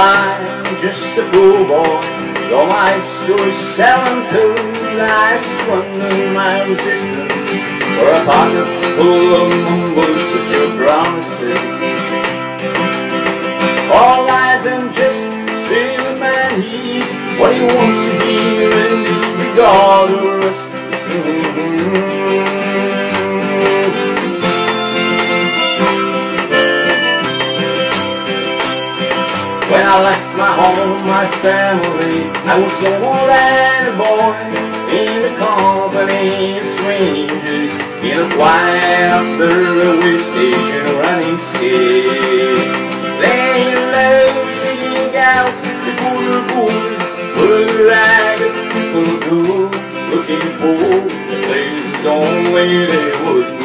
I'm just a poor boy. Though my story's selling too I swung my resistance For a pocket full of mumbles Such your promises. All lies and just silly man He's what he wants to hear And disregard the When I left my home, my family, I was than a boy in the company of strangers in a quiet railway station running scared. Laying low, singing out the border boys, the ragged people go, looking for the places only they would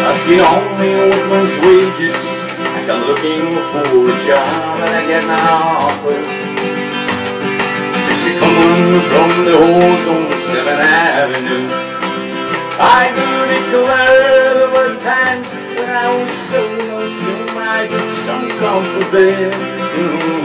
That's the only woman's wages I come looking for a job and I get my offers She coming from the halls on 7th Avenue. I could declare there were times when I was so lonesome I took some comfort there. Mm-hmm.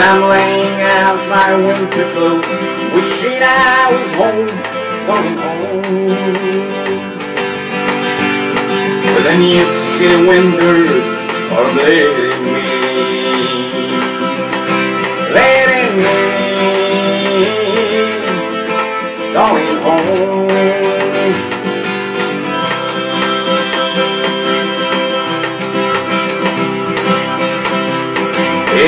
And I'm laying out my winter clothes Wishing I was home, going home But then you see the winters are letting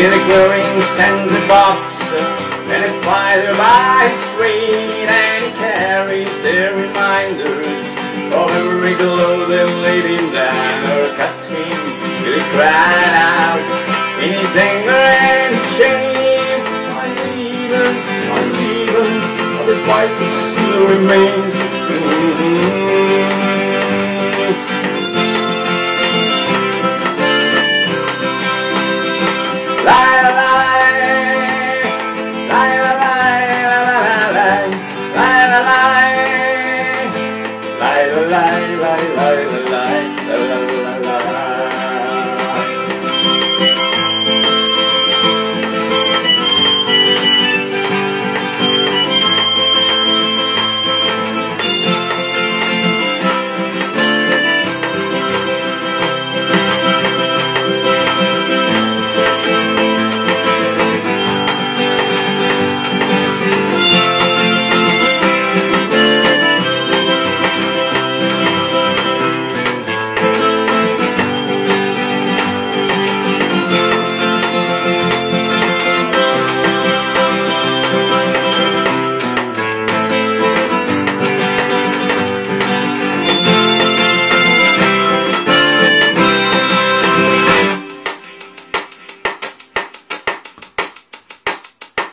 In a clearing stands a boxer And a fighter by his street And he carries their reminders Of every glow that laid him down Or cut him till he cried out In his anger and shame. I'm leaving, I'm leaving Of the fight still remains la la la la la